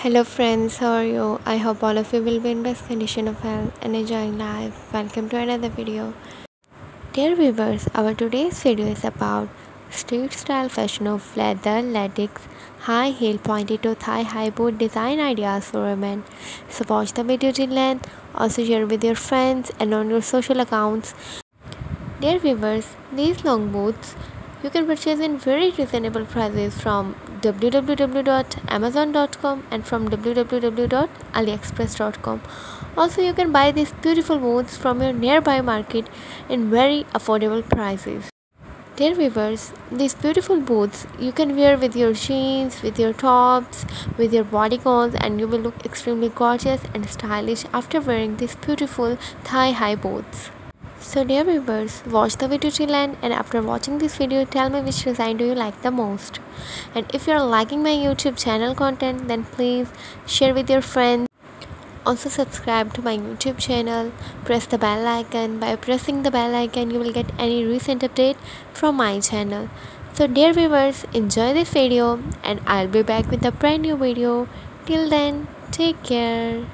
Hello friends, how are you? I hope all of you will be in best condition of health and enjoying life. Welcome to another video. Dear viewers, our today's video is about street style fashion of leather, latex, high heel pointed toe thigh high boot design ideas for women. So watch the video till end. Also share with your friends and on your social accounts. Dear viewers, these long boots you can purchase in very reasonable prices from www.amazon.com and from www.aliexpress.com. Also, you can buy these beautiful boots from your nearby market in very affordable prices. Dear viewers, these beautiful boots you can wear with your jeans, with your tops, with your bodycons and you will look extremely gorgeous and stylish after wearing these beautiful thigh-high boots. So dear viewers, watch the video till end and after watching this video tell me which design do you like the most. And if you are liking my YouTube channel content then please share with your friends. Also subscribe to my YouTube channel, press the bell icon. By pressing the bell icon you will get any recent update from my channel. So dear viewers, enjoy this video and I'll be back with a brand new video. Till then, take care.